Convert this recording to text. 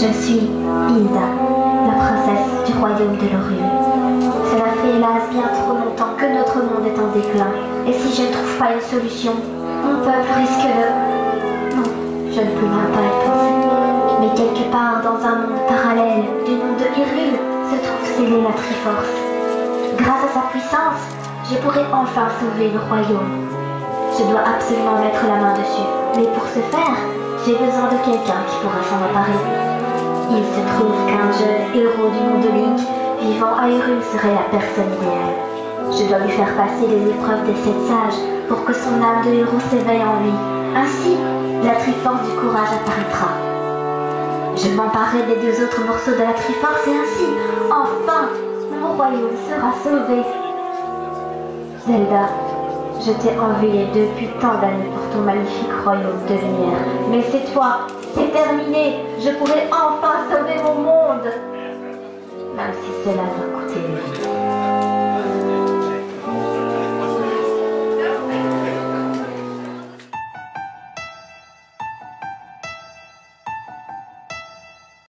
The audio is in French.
Je suis Hilda, la princesse du royaume de l'Orient. Cela fait hélas bien trop longtemps que notre monde est en déclin. Et si je ne trouve pas une solution, mon peuple risque de. Non, je ne peux même pas y penser. Mais quelque part dans un monde parallèle du nom de Hyrule se trouve scellée la Triforce. Grâce à sa puissance, je pourrai enfin sauver le royaume. Je dois absolument mettre la main dessus. Mais pour ce faire, j'ai besoin de quelqu'un qui pourra s'en emparer. Il se trouve qu'un jeune héros du nom de Link vivant à Hyrule serait la personne idéale. Je dois lui faire passer les épreuves des sept sages pour que son âme de héros s'éveille en lui. Ainsi, la Triforce du courage apparaîtra. Je m'emparerai des deux autres morceaux de la Triforce et ainsi, enfin, mon royaume sera sauvé. Zelda, je t'ai envié depuis tant d'années pour ton magnifique royaume de lumière. Mais c'est toi, c'est terminé, je pourrai enfin sauver mon monde. Même si cela doit coûter une vie.